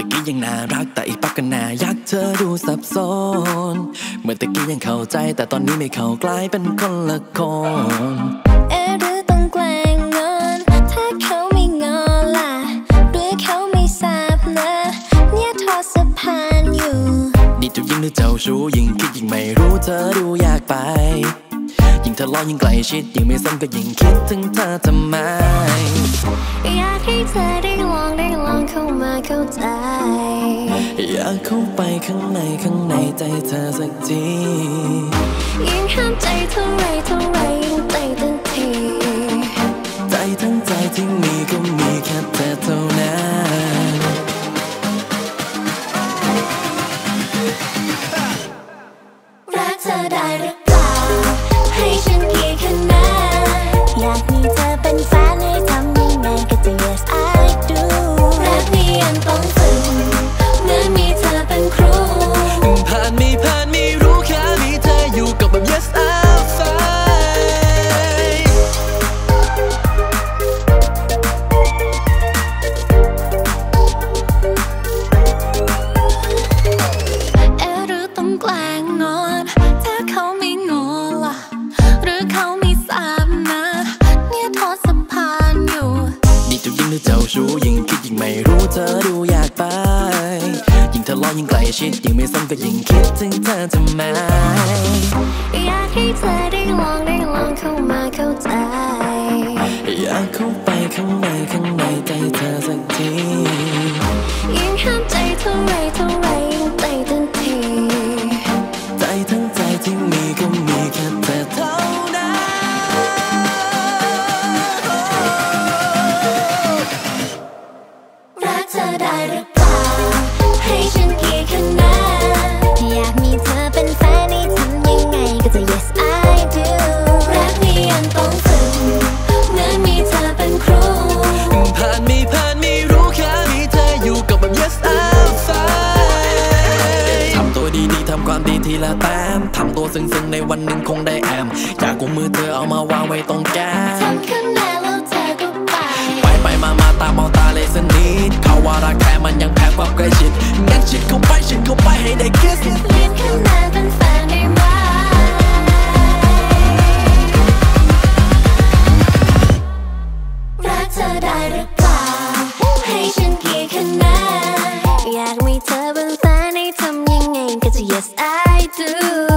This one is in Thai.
ตะกี้ยังน่ารักแต่อีกปักก็น่ายักเธอดูสับสนเมื่อตะกี้ยังเข้าใจแต่ตอนนี้ไม่เข้ากลายเป็นคนละคนเอ๊ะหรือต้องแกล้งงอนถ้าเขาไม่งอนล่ะหรือเขาไม่ทราบนะ เนี่ยทอดสะพานอยู่ดีทุกยิ่งดูเจ้าชู้ยิ่งคิดยิ่งไม่รู้เธอดูอยากไป ยิ่งทะเลาะยิ่งใกล้ชิดยิ่งไม่สนก็ยิ่งคิดถึงเธอทำไม อยากให้เธอได้ลองได้ลองเข้ามาเข้าใจ อยากเข้าไปข้างในข้างในใจเธอสักทียิ่งห้ามใจเท่าไรเท่าไร เธอดูอยากไป ยิ่งเธอลาะยิ่งไกลชิดยิ่งไม่สนก็ยิ่งคิดถึงเธอทำไม อยากให้เธอได้ลองได้ลองเข้ามาเข้าใจ อยากเข้าไปข้างในข้างในใจเธอสักที ยิ่งห้ามใจเท่าไร ความดีทีละแต้มทำตัวซึ้งๆในวันหนึ่งคงได้แอมอยากกุมมือเธอเอามาวางไว้ตรงแก้มฉันขึ้นแน่แล้วเธอก็ไป ไปไปมามาตามองตาเลยสนิทเขาว่ารักแท้มันยังแพ้ความใกล้ชิดงั้นฉิดเข้าไปฉิดเข้าไปให้ได้คิสเลียนขึ้นแน่เนแฟนได้ไหมรักเธอได้หรือเปล่าให้ฉันกี่คะแนนอยากมีเธอบนแฟน yes I do.